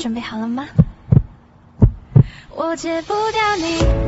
准备好了吗？我戒不掉你。